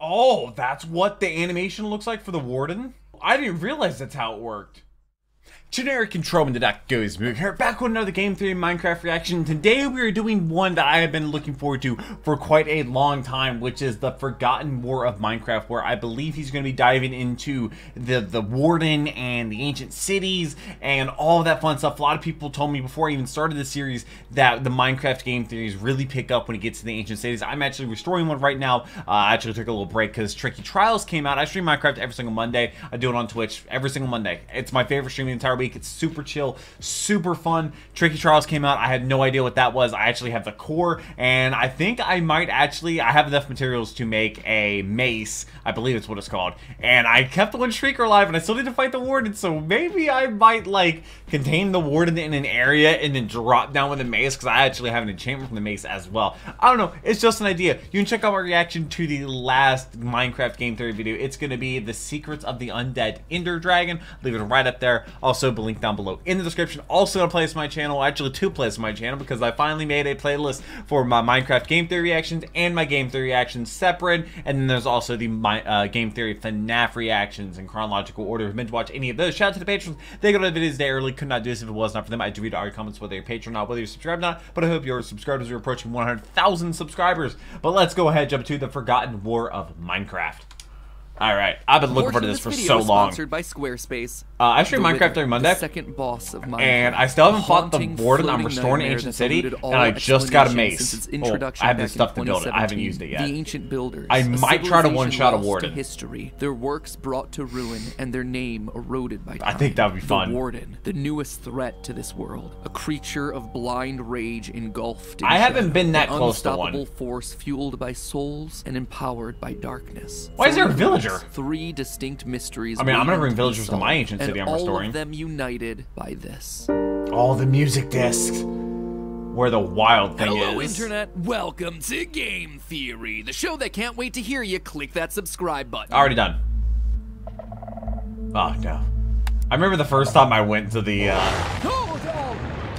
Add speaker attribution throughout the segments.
Speaker 1: Oh, that's what the animation looks like for the warden? I didn't realize that's how it worked. Generic controlman the duck goes moo here, back with another Game Theory Minecraft reaction. Today we are doing one that I have been looking forward to for quite a long time, which is the Forgotten War of Minecraft, where I believe he's going to be diving into the, the Warden and the ancient cities and all that fun stuff. A lot of people told me before I even started the series that the Minecraft game theories really pick up when it gets to the ancient cities. I'm actually restoring one right now. Uh, I actually took a little break because Tricky Trials came out. I stream Minecraft every single Monday. I do it on Twitch every single Monday. It's my favorite stream the entire week. It's super chill, super fun. Tricky Trials came out. I had no idea what that was. I actually have the core, and I think I might actually, I have enough materials to make a mace. I believe it's what it's called. And I kept the one Shrieker alive, and I still need to fight the Warden, so maybe I might, like, contain the Warden in an area and then drop down with a mace, because I actually have an enchantment from the mace as well. I don't know. It's just an idea. You can check out my reaction to the last Minecraft game theory video. It's going to be The Secrets of the Undead Ender Dragon. Leave it right up there. Also, the link down below in the description. Also, a place my channel, actually two places my channel, because I finally made a playlist for my Minecraft game theory reactions and my game theory reactions separate. And then there's also the my, uh, game theory FNAF reactions in chronological order. If you meant to watch any of those, shout out to the patrons. They got the videos day early. Could not do this if it was not for them. I do read all your comments, whether you're a patron or not, whether you're subscribed or not. But I hope you're subscribed as we're approaching 100,000 subscribers. But let's go ahead, jump to the Forgotten War of Minecraft. All right, I've been looking forward to this, this for so long.
Speaker 2: Sponsored by Squarespace.
Speaker 1: Uh, I stream Minecraft every Monday.
Speaker 2: second boss of Minecraft.
Speaker 1: And I still haven't fought the warden. I'm restoring Ancient City, and I just got a mace. Oh, I have the stuff to build it. I haven't used it yet.
Speaker 2: The ancient builders.
Speaker 1: I might try to one-shot a warden.
Speaker 2: history, their works brought to ruin, and their name eroded by time.
Speaker 1: I think that would be fun.
Speaker 2: The warden, the newest threat to this world, a creature of blind rage engulfed. In
Speaker 1: I haven't
Speaker 2: shadow,
Speaker 1: been that close to one.
Speaker 2: Unstoppable force fueled by souls and empowered by darkness.
Speaker 1: Why is there a villager?
Speaker 2: Three distinct mysteries.
Speaker 1: I mean, I'm gonna bring villagers to my ancient city. I'm restoring.
Speaker 2: All of them united by this.
Speaker 1: All the music discs. Where the wild thing
Speaker 2: Hello,
Speaker 1: is.
Speaker 2: Internet. Welcome to Game Theory, the show that can't wait to hear you click that subscribe button.
Speaker 1: Already done. Oh no. I remember the first time I went to the. Uh...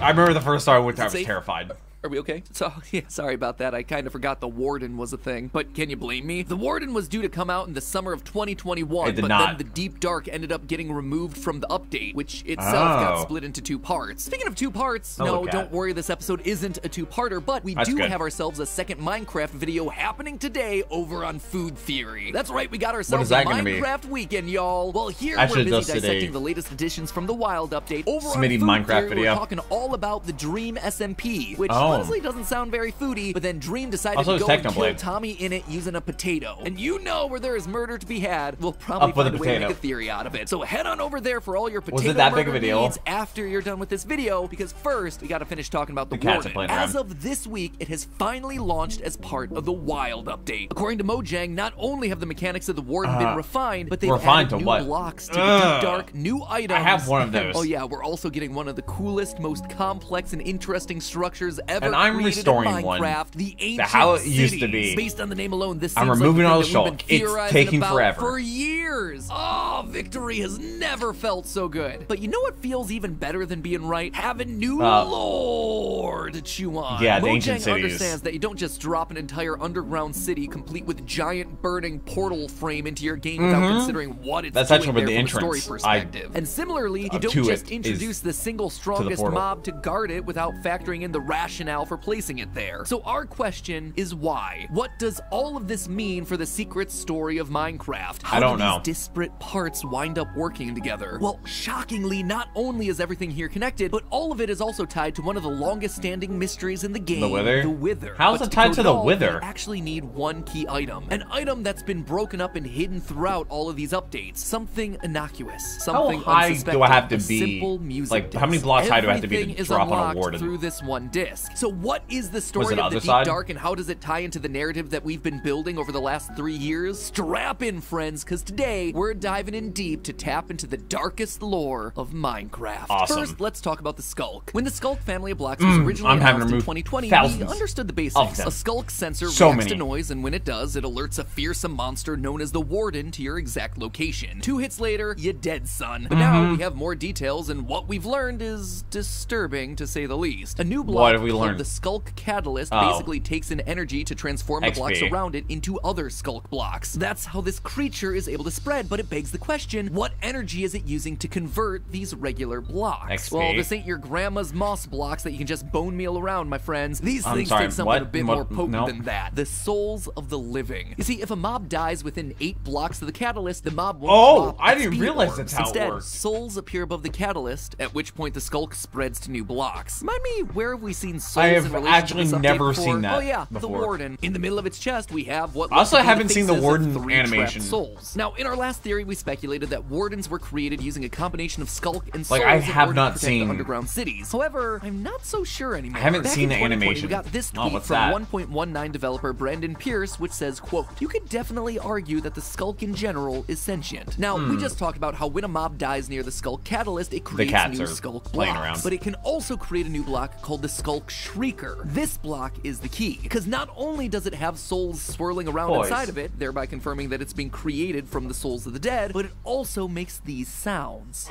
Speaker 1: I remember the first time I went there. I was terrified.
Speaker 2: Are we okay? So, yeah, sorry about that. I kind of forgot the Warden was a thing. But can you blame me? The Warden was due to come out in the summer of 2021, but
Speaker 1: not.
Speaker 2: then the Deep Dark ended up getting removed from the update, which itself oh. got split into two parts. Speaking of two parts, no, don't worry, this episode isn't a two-parter, but we
Speaker 1: That's
Speaker 2: do
Speaker 1: good.
Speaker 2: have ourselves a second Minecraft video happening today over on Food Theory. That's right, we got ourselves a Minecraft weekend, y'all. Well, here we're busy dissecting the latest additions from the Wild update. Over
Speaker 1: Smitty
Speaker 2: on Food
Speaker 1: Minecraft
Speaker 2: Theory,
Speaker 1: video.
Speaker 2: we're talking all about the Dream SMP, which
Speaker 1: oh.
Speaker 2: Honestly doesn't sound very foodie, but then Dream decided
Speaker 1: also,
Speaker 2: to go and kill. Tommy in it using a potato. And you know where there is murder to be had, we'll probably find a, way to make a theory out of it. So head on over there for all your potato
Speaker 1: Was it that big of a deal?
Speaker 2: needs after you're done with this video, because first, we gotta finish talking about the,
Speaker 1: the
Speaker 2: Warden. As
Speaker 1: around.
Speaker 2: of this week, it has finally launched as part of the Wild update. According to Mojang, not only have the mechanics of the Warden
Speaker 1: uh,
Speaker 2: been refined, but they've
Speaker 1: refined
Speaker 2: added new
Speaker 1: what?
Speaker 2: blocks to the dark, new items.
Speaker 1: I have one of those.
Speaker 2: oh yeah, we're also getting one of the coolest, most complex and interesting structures ever
Speaker 1: and I'm restoring
Speaker 2: in Minecraft,
Speaker 1: one.
Speaker 2: the
Speaker 1: the how it used to be.
Speaker 2: Based on the name alone, this
Speaker 1: I'm removing
Speaker 2: like
Speaker 1: all
Speaker 2: the sculk.
Speaker 1: It's taking forever.
Speaker 2: For years. Oh, victory has never felt so good. But you know what feels even better than being right? Having new
Speaker 1: uh,
Speaker 2: lore to chew on.
Speaker 1: Yeah, the
Speaker 2: Mojang
Speaker 1: ancient cities.
Speaker 2: understands that you don't just drop an entire underground city complete with giant burning portal frame into your game without
Speaker 1: Mhm.
Speaker 2: considering what it's
Speaker 1: That's
Speaker 2: doing
Speaker 1: actually
Speaker 2: there
Speaker 1: the
Speaker 2: from a story perspective.
Speaker 1: I-
Speaker 2: and similarly, you don't just introduce the single
Speaker 1: to the
Speaker 2: strongest mob to guard it without factoring in the rationale for placing it there. So our question is why? What does all of this mean for the secret story of Minecraft? How
Speaker 1: I don't
Speaker 2: do
Speaker 1: know.
Speaker 2: these disparate parts wind up working together? Well, shockingly, not only is everything here connected, but all of it is also tied to one of the longest standing mysteries in the game.
Speaker 1: The Wither?
Speaker 2: The Wither.
Speaker 1: How's it tied
Speaker 2: go
Speaker 1: to the
Speaker 2: all,
Speaker 1: Wither?
Speaker 2: actually need one key item. An item that's been broken up and hidden throughout all of these updates. Something innocuous. Something how
Speaker 1: high do I have to be?
Speaker 2: Simple music
Speaker 1: Like, how many
Speaker 2: disc.
Speaker 1: blocks high do I have to be to drop on a warden?
Speaker 2: Through this one disc. So what is the story of the Deep
Speaker 1: side?
Speaker 2: Dark and how does it tie into the narrative that we've been building over the last three years? Strap in, friends, because today we're diving in deep to tap into the darkest lore of Minecraft.
Speaker 1: Awesome.
Speaker 2: First, let's talk about the Sculk. When the Sculk family of blocks was
Speaker 1: Mm,
Speaker 2: originally
Speaker 1: I'm
Speaker 2: announced in
Speaker 1: removed
Speaker 2: 2020, we understood the
Speaker 1: of
Speaker 2: basics. A Sculk sensor
Speaker 1: So
Speaker 2: reacts
Speaker 1: many.
Speaker 2: to noise, and when it does, it alerts a fearsome monster known as the Warden to your exact location. Two hits later, you're dead, son. But now
Speaker 1: Mhm.
Speaker 2: we have more details, and what we've learned is disturbing to say the least. A new block
Speaker 1: What have we
Speaker 2: the Sculk Catalyst oh. basically takes in energy to transform XP. the blocks around it into other Sculk blocks. That's how this creature is able to spread, but it begs the question, what energy is it using to convert these regular blocks? XP. Well, this ain't your grandma's moss blocks that you can just bone meal around, my friends. These I'm things sorry, take something what? a bit what? more potent than that. The souls of the living. You see, if a mob dies within eight blocks of the catalyst, the mob won't
Speaker 1: Oh, I didn't realize that's how
Speaker 2: Instead,
Speaker 1: it works.
Speaker 2: souls appear above the catalyst, at which point the sculk spreads to new blocks. Remind me, where have we seen souls
Speaker 1: I have actually never seen that
Speaker 2: Oh yeah,
Speaker 1: before.
Speaker 2: the warden. In the middle of its chest, we have what
Speaker 1: I also haven't seen the warden animation.
Speaker 2: Souls. Now, in our last theory, we speculated that wardens were created using a combination of sculk and
Speaker 1: souls
Speaker 2: like,
Speaker 1: I have not seen
Speaker 2: underground cities. However, I'm not so sure anymore.
Speaker 1: I haven't Back seen the animation.
Speaker 2: We got this tweet oh, from 1.19 developer Brandon Pearce, which says, quote, You could definitely argue that the sculk in general is sentient. Now, mm. we hmm. just talked about how when a mob dies near the sculk catalyst, it creates new sculk blocks. Around. But it can also create a new block called the sculk shrieker. This block is the key, because not only does it have souls swirling around Boys. inside of it, thereby confirming that it's being created from the souls of the dead, but it also makes these sounds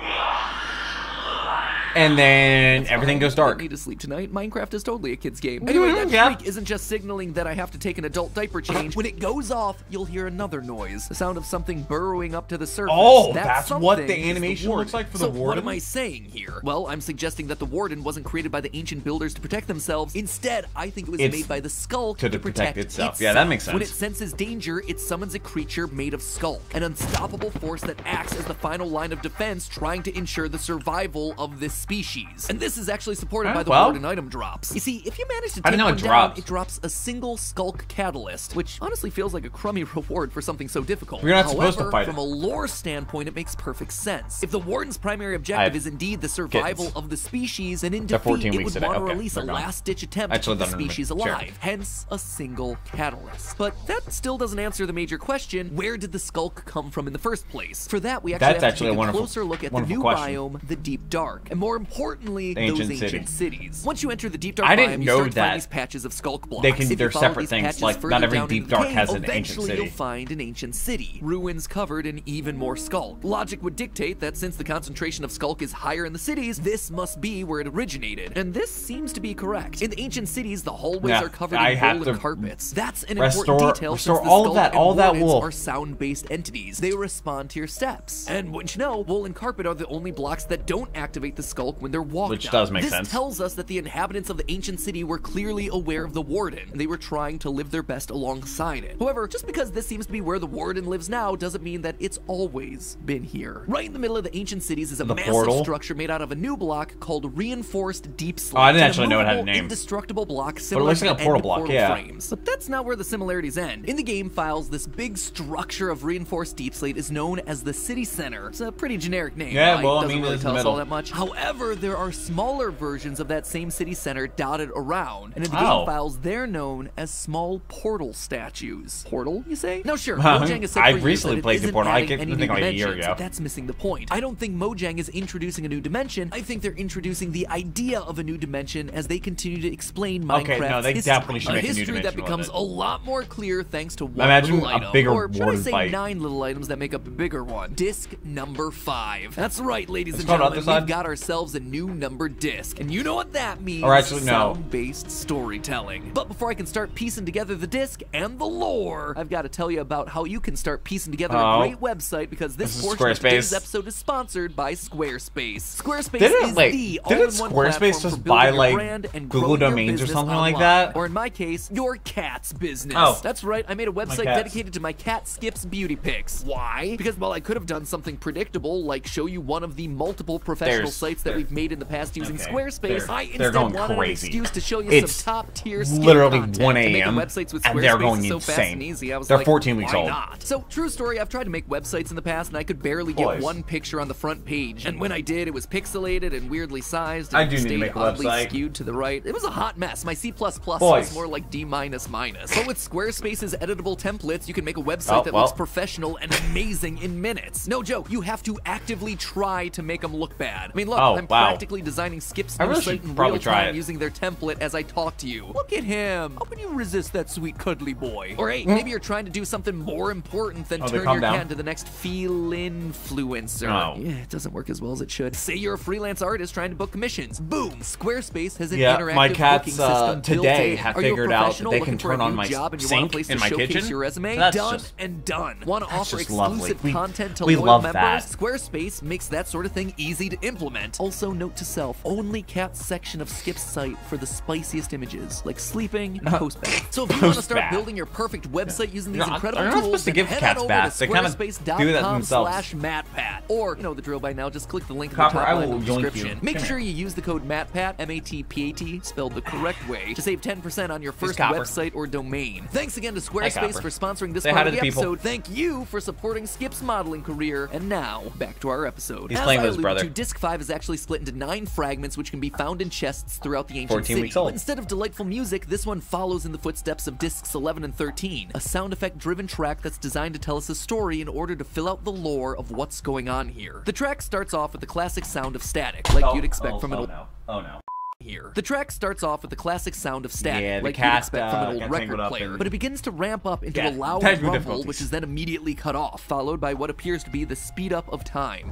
Speaker 1: and then That's everything fine. goes dark.
Speaker 2: I need to sleep tonight. Minecraft is totally a kid's game. Mm-hmm, anyway, that yeah. shriek isn't just signaling that I have to take an adult diaper change. when it goes off, you'll hear another noise, the sound of something burrowing up to the surface.
Speaker 1: Oh, that's what the animation the looks like for
Speaker 2: so
Speaker 1: the warden.
Speaker 2: what am I saying here? Well, I'm suggesting that the warden wasn't created by the ancient builders to protect themselves. Instead, I think it was it's made by the sculk to, to protect, protect itself. itself.
Speaker 1: Yeah, that makes sense.
Speaker 2: When it senses danger, it summons a creature made of sculk, an unstoppable force that acts as the final line of defense, trying to ensure the survival of this species. And this is actually supported by the well, warden item drops. You see, if you manage to take one it down, it drops a single Sculk Catalyst, which honestly feels like a crummy reward for something so difficult.
Speaker 1: You're not
Speaker 2: However,
Speaker 1: supposed to fight
Speaker 2: from
Speaker 1: it.
Speaker 2: a lore standpoint, it makes perfect sense. If the warden's primary objective is indeed the survival kids. of the species, and in defeat, it would want to okay, release a last-ditch attempt to keep the species alive, sure. hence a single Catalyst. But that still doesn't answer the major question, where did the Sculk come from in the first place? For that, we actually
Speaker 1: That's
Speaker 2: have
Speaker 1: to
Speaker 2: take
Speaker 1: a,
Speaker 2: a closer look at the new question. biome, the Deep Dark, and more importantly,
Speaker 1: ancient
Speaker 2: those ancient
Speaker 1: city.
Speaker 2: cities. Once you enter the Deep Dark I didn't biome, know you start that. these patches of sculk blocks.
Speaker 1: They can, they're separate things, like not every Deep Dark has an ancient city.
Speaker 2: you'll find an ancient city, ruins covered in even more sculk. Logic would dictate that since the concentration of sculk is higher in the cities, this must be where it originated. And this seems to be correct. In the ancient cities, the hallways yeah, are covered I in wool and carpets. That's an restore, important detail restore since the all that, all that wool. are sound-based entities. They respond to your steps. And wouldn't you know, wool and carpet are the only blocks that don't activate the Sculk when they're walked
Speaker 1: Which does make
Speaker 2: this
Speaker 1: sense.
Speaker 2: This tells us that the inhabitants of the ancient city were clearly aware of the Warden, and they were trying to live their best alongside it. However, just because this seems to be where the Warden lives now doesn't mean that it's always been here. Right in the middle of the ancient cities is a
Speaker 1: the
Speaker 2: massive
Speaker 1: portal?
Speaker 2: structure made out of a new block called Reinforced Deepslate.
Speaker 1: Oh, I didn't actually know it had a name.
Speaker 2: Indestructible block similar but it looks like a portal block, portal yeah. Frames. But that's not where the similarities end. In the game files, this big structure of Reinforced Deepslate is known as the City Center. It's a pretty generic name.
Speaker 1: Yeah,
Speaker 2: right?
Speaker 1: well,
Speaker 2: Doesn't
Speaker 1: I mean,
Speaker 2: really tell
Speaker 1: us
Speaker 2: all that much. However, there are smaller versions of that same city center dotted around, and in the
Speaker 1: oh.
Speaker 2: game files, they're known as small portal statues. Portal, you say? No, sure. Mojang has said
Speaker 1: I recently played the portal. I think like a year ago.
Speaker 2: That's missing the point. I don't think Mojang is introducing a new dimension. I think they're introducing the idea of a new dimension as they continue to explain Minecraft's
Speaker 1: okay, no, they
Speaker 2: history.
Speaker 1: definitely should
Speaker 2: a
Speaker 1: make
Speaker 2: history
Speaker 1: a new dimension
Speaker 2: that becomes
Speaker 1: a
Speaker 2: lot more clear thanks to one
Speaker 1: Imagine
Speaker 2: little
Speaker 1: a
Speaker 2: item,
Speaker 1: bigger
Speaker 2: or should I say
Speaker 1: fight.
Speaker 2: nine little items that make up a bigger one. Disc number five. That's right, ladies
Speaker 1: Let's
Speaker 2: and gentlemen. We've got ourselves a new number disc, and you know what that means.
Speaker 1: Or actually, no.
Speaker 2: Sound-based storytelling. But before I can start piecing together the disc and the lore, I've got to tell you about how you can start piecing together
Speaker 1: oh.
Speaker 2: a great website because this,
Speaker 1: this
Speaker 2: portion
Speaker 1: of
Speaker 2: today's episode is sponsored by Squarespace. Squarespace
Speaker 1: didn't,
Speaker 2: is
Speaker 1: like,
Speaker 2: the
Speaker 1: didn't
Speaker 2: all-in-one
Speaker 1: Squarespace
Speaker 2: just
Speaker 1: buy like
Speaker 2: brand and
Speaker 1: Google domains or something
Speaker 2: online.
Speaker 1: like that?
Speaker 2: Or in my case, your cat's business.
Speaker 1: Oh.
Speaker 2: That's right, I made a website dedicated to my cat Skip's beauty pics. Why? Because while I could have done something predictable, like show you one of the multiple professional
Speaker 1: There's,
Speaker 2: sites that we've made in the past using
Speaker 1: okay.
Speaker 2: Squarespace,
Speaker 1: they're,
Speaker 2: I instead
Speaker 1: they're
Speaker 2: wanted
Speaker 1: crazy.
Speaker 2: an excuse to show you
Speaker 1: it's
Speaker 2: some top tier
Speaker 1: literally
Speaker 2: content.
Speaker 1: 1 a.m.
Speaker 2: websites with
Speaker 1: and they're going
Speaker 2: so
Speaker 1: insane.
Speaker 2: Fast and easy. I was
Speaker 1: they're
Speaker 2: like,
Speaker 1: 14 weeks
Speaker 2: why
Speaker 1: old.
Speaker 2: Not? So true story. I've tried to make websites in the past, and I could barely get
Speaker 1: Boys.
Speaker 2: one picture on the front page. And when I did, it was pixelated and weirdly sized. And
Speaker 1: I do need to make a
Speaker 2: oddly
Speaker 1: website.
Speaker 2: skewed to the right. It was a hot mess. My C++
Speaker 1: Boys.
Speaker 2: was more like D minus minus. But with Squarespace's editable templates, you can make a website
Speaker 1: Oh,
Speaker 2: that
Speaker 1: well.
Speaker 2: looks professional and amazing in minutes. No joke. You have to actively try to make them look bad. I mean, look,
Speaker 1: Oh.
Speaker 2: I'm
Speaker 1: wow.
Speaker 2: practically designing Skip's
Speaker 1: I
Speaker 2: new
Speaker 1: really
Speaker 2: site in real time
Speaker 1: it.
Speaker 2: using their template as I talk to you. Look at him. How can you resist that sweet cuddly boy? Or
Speaker 1: Mm.
Speaker 2: hey, maybe you're trying to do something more important than
Speaker 1: Oh,
Speaker 2: turn your
Speaker 1: down?
Speaker 2: cat into the next feel influencer.
Speaker 1: Oh.
Speaker 2: Yeah, it doesn't work as well as it should. Say you're a freelance artist trying to book commissions. Boom! Squarespace has an
Speaker 1: Yeah,
Speaker 2: interactive
Speaker 1: my
Speaker 2: booking
Speaker 1: cats uh,
Speaker 2: system built
Speaker 1: today
Speaker 2: in.
Speaker 1: have
Speaker 2: Are you
Speaker 1: figured out that
Speaker 2: professional
Speaker 1: they
Speaker 2: looking
Speaker 1: can
Speaker 2: for a
Speaker 1: turn on
Speaker 2: new
Speaker 1: my
Speaker 2: job and you want a place
Speaker 1: in
Speaker 2: to
Speaker 1: my
Speaker 2: showcase
Speaker 1: kitchen.
Speaker 2: your resume?
Speaker 1: So that's
Speaker 2: done
Speaker 1: just-
Speaker 2: and done. Want to offer
Speaker 1: just lovely.
Speaker 2: exclusive
Speaker 1: We-
Speaker 2: content to
Speaker 1: we
Speaker 2: loyal
Speaker 1: love
Speaker 2: members?
Speaker 1: that.
Speaker 2: Squarespace makes that sort of thing easy to implement. Also, note to self: only cats section of Skip's site for the spiciest images, like sleeping and post bath. So if you want to start building your perfect website using these incredible tools,
Speaker 1: supposed to give cats baths. They kinda
Speaker 2: squarespace.com
Speaker 1: do that themselves.
Speaker 2: slash MattPat. Or, you know the drill by now, just click the link in the top
Speaker 1: I
Speaker 2: line
Speaker 1: will
Speaker 2: of the
Speaker 1: you.
Speaker 2: description. Make sure you use the code MattPat, M-A-T-P-A-T, spelled the correct way, to save 10% on your first website or domain. Thanks again to Squarespace for sponsoring this part of the, episode. Thank you for supporting Skip's modeling career. And now, back to our episode.
Speaker 1: He's
Speaker 2: As
Speaker 1: playing with his brother.
Speaker 2: to, Disc 5 is actually split into nine fragments which can be found in chests throughout the ancient
Speaker 1: 14
Speaker 2: city. Instead of delightful music, this one follows in the footsteps of Discs 11 and 13, a sound effect driven track that's designed to tell us a story in order to fill out the lore of what's going on here. The track starts off with the classic sound of static, like you'd expect from an old
Speaker 1: no. Oh no.
Speaker 2: here. The track starts off with the classic sound of static,
Speaker 1: Yeah,
Speaker 2: like you'd expect from
Speaker 1: uh,
Speaker 2: an old record player,
Speaker 1: in-
Speaker 2: but it begins to ramp up into
Speaker 1: Yeah,
Speaker 2: a loud rumble, which is then immediately cut off, followed by what appears to be the speed up of time.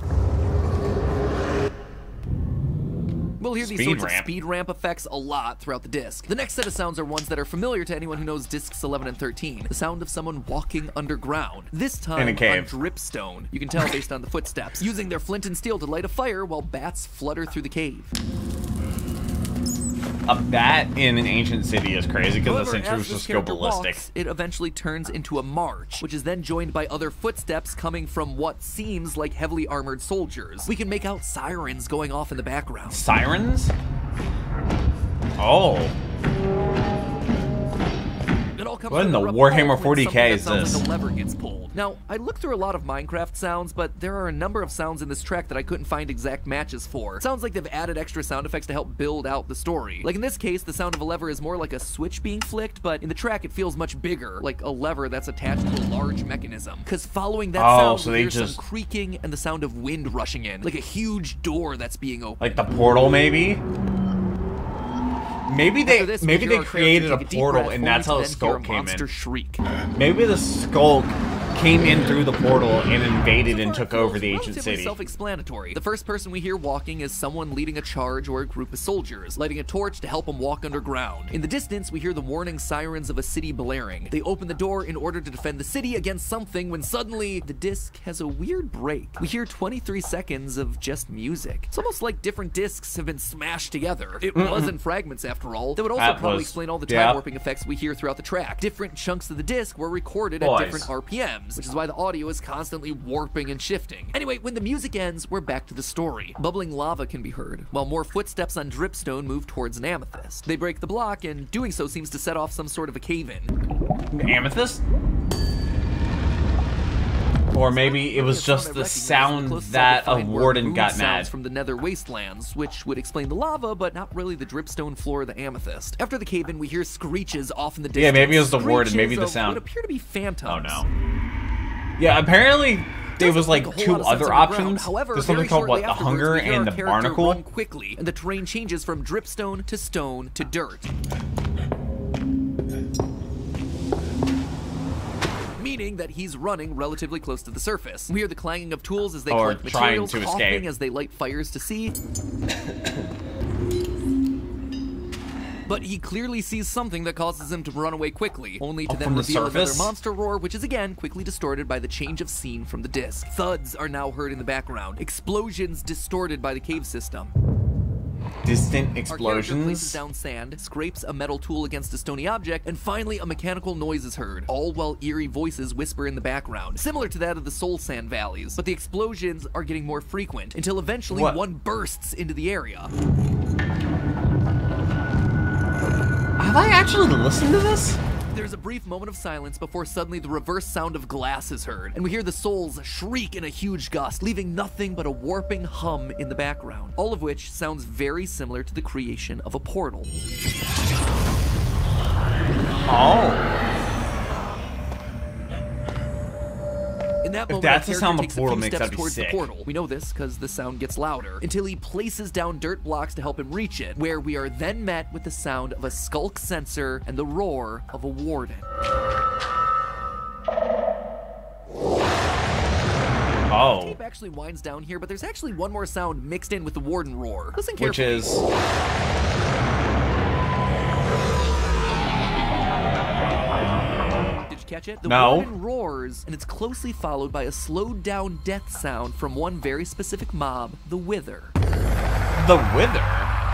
Speaker 2: We'll hear these
Speaker 1: Speed
Speaker 2: sorts
Speaker 1: ramp.
Speaker 2: of speed ramp effects a lot throughout the disc. The next set of sounds are ones that are familiar to anyone who knows discs 11 and 13. The sound of someone walking underground. This time
Speaker 1: In a
Speaker 2: on
Speaker 1: cave.
Speaker 2: dripstone. You can tell based on the footsteps. Using their flint and steel to light a fire while bats flutter through the cave.
Speaker 1: A bat in an ancient city is crazy because the
Speaker 2: However,
Speaker 1: sentries
Speaker 2: as this
Speaker 1: just go ballistic.
Speaker 2: walks, it eventually turns into a march, which is then joined by other footsteps coming from what seems like heavily armored soldiers. We can make out sirens going off in the background.
Speaker 1: Sirens? Oh.
Speaker 2: It all comes
Speaker 1: What in the Warhammer 40K
Speaker 2: something that
Speaker 1: is this?
Speaker 2: Like a lever gets pulled. Now, I looked through a lot of Minecraft sounds, but there are a number of sounds in this track that I couldn't find exact matches for. Sounds like they've added extra sound effects to help build out the story. Like in this case, the sound of a lever is more like a switch being flicked, but in the track it feels much bigger, like a lever that's attached to a large mechanism. Because following that
Speaker 1: Oh,
Speaker 2: sound,
Speaker 1: so
Speaker 2: hear
Speaker 1: just-
Speaker 2: some creaking and the sound of wind rushing in, like a huge door that's being opened.
Speaker 1: Like the portal, maybe? Maybe they
Speaker 2: this,
Speaker 1: maybe they created a portal and that's how the
Speaker 2: then hear
Speaker 1: sculk
Speaker 2: a
Speaker 1: came in.
Speaker 2: shriek.
Speaker 1: Maybe the sculk came in through the portal and invaded and took over the ancient city.
Speaker 2: Self-explanatory. The first person we hear walking is someone leading a charge or a group of soldiers, lighting a torch to help them walk underground. In the distance, we hear the warning sirens of a city blaring. They open the door in order to defend the city against something when suddenly the disc has a weird break. We hear 23 seconds of just music. It's almost like different discs have been smashed together. It was in fragments after all. That would also
Speaker 1: That
Speaker 2: probably
Speaker 1: was-
Speaker 2: explain all the time
Speaker 1: yeah.
Speaker 2: warping effects we hear throughout the track. Different chunks of the disc were recorded
Speaker 1: Boys.
Speaker 2: at different RPMs, which is why the audio is constantly warping and shifting. Anyway, when the music ends, we're back to the story. Bubbling lava can be heard, while more footsteps on dripstone move towards an amethyst. They break the block, and doing so seems to set off some sort of a cave-in.
Speaker 1: Amethyst? Or maybe it was
Speaker 2: It's one I
Speaker 1: just the sound
Speaker 2: the closest I could
Speaker 1: that a warden got
Speaker 2: sounds
Speaker 1: mad.
Speaker 2: from the Nether Wastelands, which would explain the lava, but not really the dripstone floor of the amethyst. After the cave-in, we hear screeches off in the distance.
Speaker 1: Yeah, maybe it was the warden, maybe the sound.
Speaker 2: What appear to be phantoms.
Speaker 1: Oh no. Yeah, apparently there was like
Speaker 2: make a whole
Speaker 1: two
Speaker 2: lot of sense
Speaker 1: other
Speaker 2: on the ground.
Speaker 1: options.
Speaker 2: However,
Speaker 1: There's something called what, the hunger and the barnacle.
Speaker 2: Quickly, and the terrain changes from dripstone to stone to dirt. That he's running relatively close to the surface. We hear the clanging of tools as they
Speaker 1: Or
Speaker 2: collect
Speaker 1: trying
Speaker 2: materials,
Speaker 1: to
Speaker 2: coughing
Speaker 1: escape.
Speaker 2: as they light fires to see. But he clearly sees something that causes him to run away quickly, only to
Speaker 1: Oh,
Speaker 2: then
Speaker 1: from the
Speaker 2: reveal another monster roar, which is again quickly distorted by the change of scene from the disc. Thuds are now heard in the background, explosions distorted by the cave system.
Speaker 1: Distant
Speaker 2: Our
Speaker 1: explosions.
Speaker 2: places down sand, scrapes a metal tool against a stony object, and finally a mechanical noise is heard, all while eerie voices whisper in the background, similar to that of the Soul Sand valleys. But the explosions are getting more frequent, until eventually
Speaker 1: What?
Speaker 2: one bursts into the area.
Speaker 1: Have I actually listened to this?
Speaker 2: There's a brief moment of silence before suddenly the reverse sound of glass is heard, and we hear the souls shriek in a huge gust, leaving nothing but a warping hum in the background. All of which sounds very similar to the creation of a portal.
Speaker 1: Oh.
Speaker 2: In that moment,
Speaker 1: that's
Speaker 2: the
Speaker 1: sound the portal makes,
Speaker 2: steps towards
Speaker 1: sick.
Speaker 2: the portal. We know this because the sound gets louder until he places down dirt blocks to help him reach it, where we are then met with the sound of a sculk sensor and the roar of a warden.
Speaker 1: Oh.
Speaker 2: The Tape actually winds down here, but there's actually one more sound mixed in with the warden roar. Listen
Speaker 1: Which is
Speaker 2: catch it? The
Speaker 1: No.
Speaker 2: warden roars, and it's closely followed by a slowed down death sound from one very specific mob, the Wither.
Speaker 1: the Wither.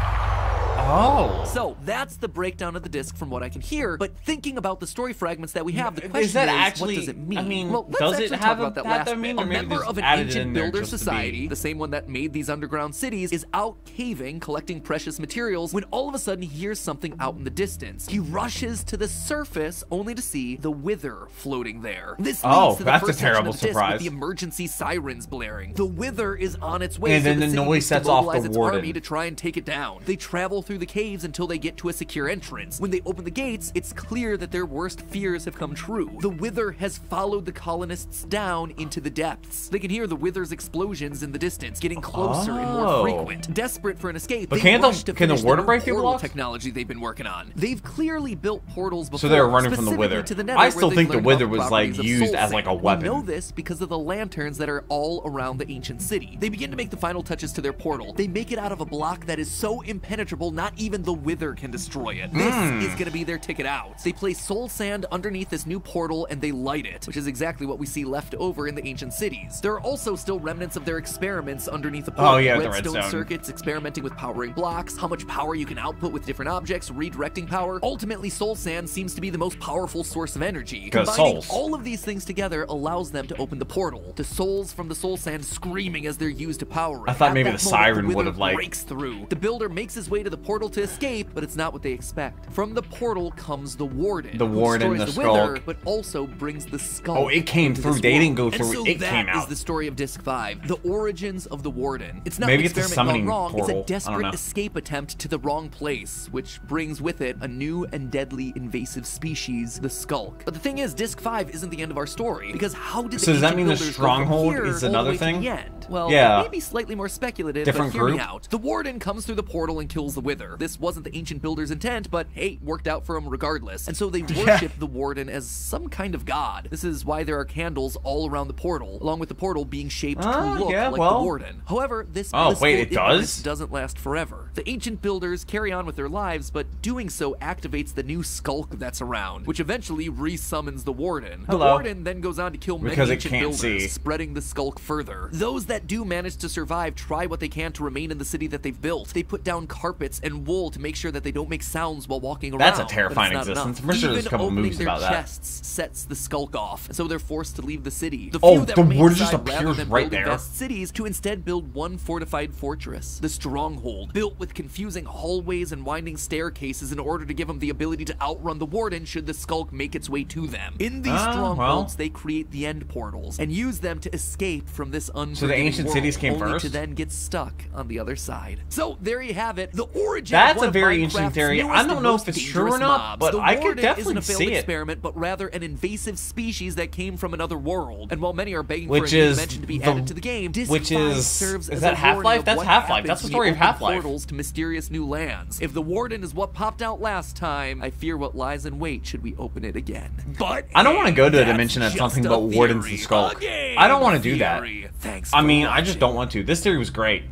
Speaker 1: Oh.
Speaker 2: So that's the breakdown of the disc from what I can hear. But thinking about the story fragments that we have, the
Speaker 1: Is
Speaker 2: question
Speaker 1: that
Speaker 2: is,
Speaker 1: actually-
Speaker 2: what does it mean?
Speaker 1: I mean,
Speaker 2: well, let's
Speaker 1: does it
Speaker 2: actually
Speaker 1: have
Speaker 2: talk
Speaker 1: a-
Speaker 2: about that last
Speaker 1: mean,
Speaker 2: bit. A member of an ancient builder
Speaker 1: just to be-
Speaker 2: society, the same one that made these underground cities, is out caving, collecting precious materials, when all of a sudden he hears something out in the distance. He rushes to the surface, only to see the Wither floating there. This
Speaker 1: Oh,
Speaker 2: leads to the
Speaker 1: that's a
Speaker 2: first section
Speaker 1: terrible
Speaker 2: the
Speaker 1: surprise.
Speaker 2: with the emergency sirens blaring. The Wither is on its way,
Speaker 1: And
Speaker 2: so
Speaker 1: then
Speaker 2: the
Speaker 1: the noise sets off the
Speaker 2: mobilize its
Speaker 1: warden.
Speaker 2: army to try and take it down. They travel through the caves until they get to a secure entrance. When they open the gates, it's clear that their worst fears have come true. The Wither has followed the colonists down into the depths. They can hear the Wither's explosions in the distance, getting closer and more
Speaker 1: Oh.
Speaker 2: frequent. Desperate for an escape,
Speaker 1: But
Speaker 2: they
Speaker 1: can't the- can the water break through
Speaker 2: portal
Speaker 1: blocks?
Speaker 2: technology they've been working on. They've clearly built portals before.
Speaker 1: So they're running from the Wither.
Speaker 2: To the Nether,
Speaker 1: I still think the Wither was, like, used as, like, a weapon.
Speaker 2: We know this because of the lanterns that are all around the ancient city. They begin to make the final touches to their portal. They make it out of a block that is so impenetrable, not even the Wither can destroy it. This
Speaker 1: Hmm.
Speaker 2: is going to be their ticket out. They place soul sand underneath this new portal and they light it, which is exactly what we see left over in the ancient cities. There are also still remnants of their experiments underneath the portal.
Speaker 1: Oh, yeah, the
Speaker 2: redstone,
Speaker 1: redstone.
Speaker 2: circuits, experimenting with powering blocks, how much power you can output with different objects, redirecting power. Ultimately, soul sand seems to be the most powerful source of energy. Combining
Speaker 1: souls.
Speaker 2: all of these things together allows them to open the portal. The souls from the soul sand screaming as they're used to power it.
Speaker 1: I thought
Speaker 2: At
Speaker 1: maybe the
Speaker 2: moment,
Speaker 1: siren
Speaker 2: Wither
Speaker 1: would've, like-
Speaker 2: breaks through. The builder makes his way to the portal to escape, but it's not what they expect. From the portal comes the warden.
Speaker 1: The warden, the
Speaker 2: the
Speaker 1: Sculk.
Speaker 2: but also brings the skull.
Speaker 1: Oh, it came through. They didn't go through
Speaker 2: And so
Speaker 1: it.
Speaker 2: That
Speaker 1: came
Speaker 2: is the story of Disc 5, the origins of the warden. It's not
Speaker 1: Maybe
Speaker 2: an experiment
Speaker 1: summoning
Speaker 2: gone wrong,
Speaker 1: portal.
Speaker 2: It's a desperate escape attempt to the wrong place, which brings with it a new and deadly invasive species, the Sculk. But the thing is, Disc 5 isn't the end of our story, because how did the
Speaker 1: So does that mean the
Speaker 2: builders go from
Speaker 1: stronghold is
Speaker 2: the
Speaker 1: another thing?
Speaker 2: the end? Well,
Speaker 1: Yeah.
Speaker 2: maybe slightly more speculative,
Speaker 1: Different
Speaker 2: but hear me out. The warden comes through the portal and kills the Wither. This wasn't the ancient builder's intent, but hey, worked out for him regardless. And so they worship the warden as some kind of god. This is why there are candles all around the portal, along with the portal being shaped
Speaker 1: Ah,
Speaker 2: to look
Speaker 1: yeah,
Speaker 2: like
Speaker 1: well.
Speaker 2: the warden. However, this
Speaker 1: Oh, wait, it does?
Speaker 2: doesn't last forever. The ancient builders carry on with their lives, but doing so activates the new sculk that's around, which eventually resummons the warden. The
Speaker 1: Hello.
Speaker 2: warden then goes on to kill many
Speaker 1: Because it
Speaker 2: ancient builders,
Speaker 1: see.
Speaker 2: spreading the sculk further. Those that do manage to survive try what they can to remain in the city that they've built. They put down carpets and wool to make sure that they don't make sounds while walking around.
Speaker 1: That's a terrifying existence.
Speaker 2: enough.
Speaker 1: I'm sure there's a couple
Speaker 2: opening
Speaker 1: movies
Speaker 2: their
Speaker 1: about that.
Speaker 2: chests sets the sculk off, so they're forced to leave the city. The
Speaker 1: Oh,
Speaker 2: few that
Speaker 1: the
Speaker 2: remain
Speaker 1: just appears right there.
Speaker 2: cities to instead build one fortified fortress, the Stronghold, built with confusing hallways and winding staircases in order to give them the ability to outrun the warden should the skulk make its way to them. In these
Speaker 1: Ah,
Speaker 2: strongholds,
Speaker 1: well.
Speaker 2: they create the end portals and use them to escape from this unforgiving
Speaker 1: ancient cities came
Speaker 2: only
Speaker 1: first?
Speaker 2: to then get stuck on the other side. So there you have it, the origin.
Speaker 1: That's a very interesting theory. I don't know if it's true or not, but I could definitely
Speaker 2: isn't a failed
Speaker 1: see it.
Speaker 2: experiment, but rather an invasive species that came from another world. And while many are begging
Speaker 1: Which
Speaker 2: for a new
Speaker 1: is
Speaker 2: dimension to be
Speaker 1: the-
Speaker 2: added to the game, Disc
Speaker 1: which is-
Speaker 2: serves
Speaker 1: is
Speaker 2: as
Speaker 1: that
Speaker 2: a
Speaker 1: Half-Life?
Speaker 2: of
Speaker 1: That's Half-Life. That's the story of Half-Life.
Speaker 2: Portals to mysterious new lands. If the warden is what popped out last time, I fear what lies in wait should we open it again. But
Speaker 1: I don't wanna go to a dimension that's
Speaker 2: a
Speaker 1: about wardens and
Speaker 2: sculk.
Speaker 1: I don't wanna do that.
Speaker 2: Thanks.
Speaker 1: I mean, I just don't want to. This theory was great.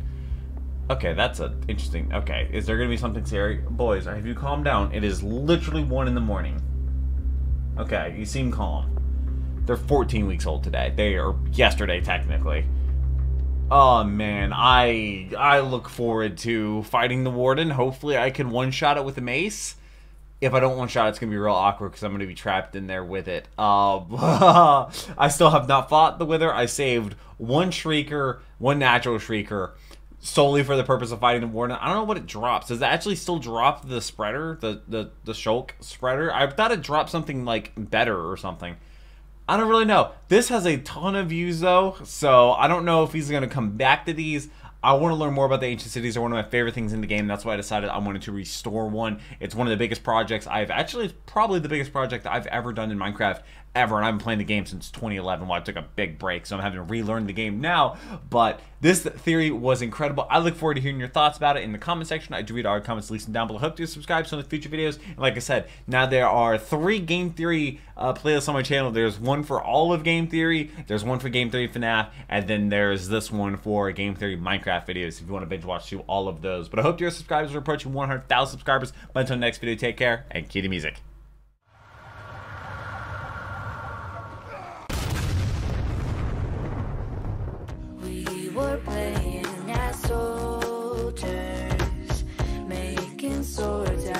Speaker 1: Okay, that's a interesting. Okay, is there gonna be something scary, boys? Have you calmed down? It is literally one in the morning. Okay, you seem calm. They're 14 weeks old today. They are yesterday, technically. Oh man, I I look forward to fighting the warden. Hopefully, I can one shot it with a mace. If I don't one shot, it's gonna be real awkward because I'm gonna be trapped in there with it. Uh, I still have not fought the Wither. I saved one Shrieker, one natural Shrieker, solely for the purpose of fighting the Warden. I don't know what it drops. Does it actually still drop the spreader, the the the Sculk spreader? I thought it dropped something like better or something. I don't really know. This has a ton of views though, so I don't know if he's gonna come back to these. I want to learn more about the ancient cities. They're one of my favorite things in the game. That's why I decided I wanted to restore one. It's one of the biggest projects I've actually it's probably the biggest project I've ever done in Minecraft ever, and I've been playing the game since 2011 while I took a big break, so I'm having to relearn the game now. But this theory was incredible. I look forward to hearing your thoughts about it in the comment section. I do read all your comments, listen down below. Hope you subscribe to some of the future videos. And like I said, now there are three game theory uh, playlists on my channel. There's one for all of game theory, there's one for game theory FNAF, and then there's this one for game theory Minecraft videos if you want to binge watch through all of those. But I hope your subscribers are approaching 100,000 subscribers. But until next video, take care and keep the music.
Speaker 3: playing as soldiers, making swords.